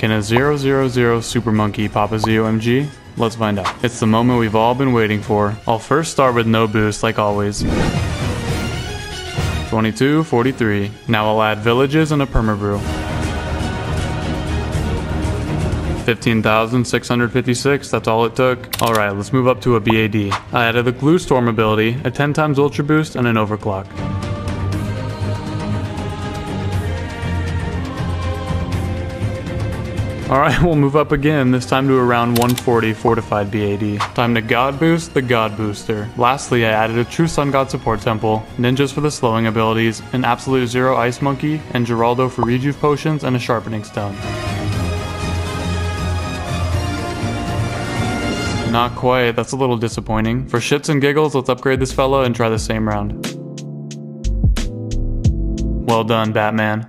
Can a 000 Super Monkey pop a ZOMG? Let's find out. It's the moment we've all been waiting for. I'll first start with no boost like always. 22, 43. Now I'll add villages and a permabrew. 15,656, that's all it took. Alright, let's move up to a BAD. I added the Glue Storm ability, a 10 times Ultra Boost, and an Overclock. Alright, we'll move up again, this time to around 140 fortified BAD. Time to God Boost the God Booster. Lastly, I added a True Sun God Support Temple, Ninjas for the slowing abilities, an Absolute Zero Ice Monkey, and Geraldo for Rejuve Potions and a Sharpening Stone. Not quite, that's a little disappointing. For shits and giggles, let's upgrade this fella and try the same round. Well done, Batman.